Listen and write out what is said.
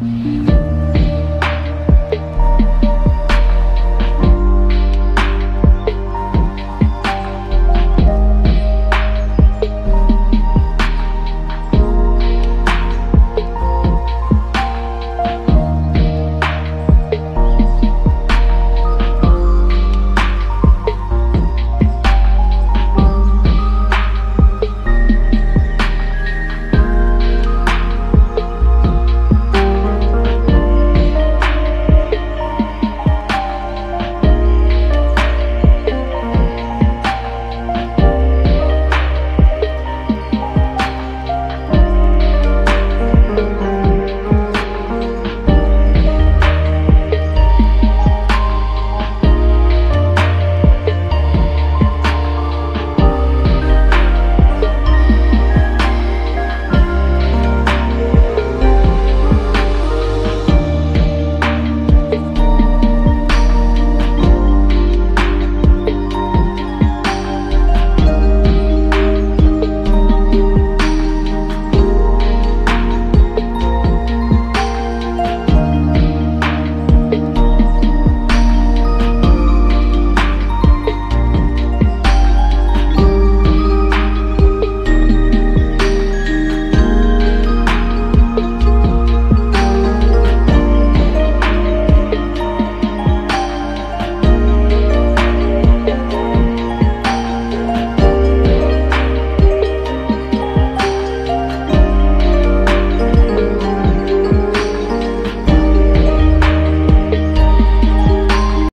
hmm